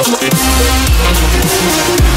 I'm Thank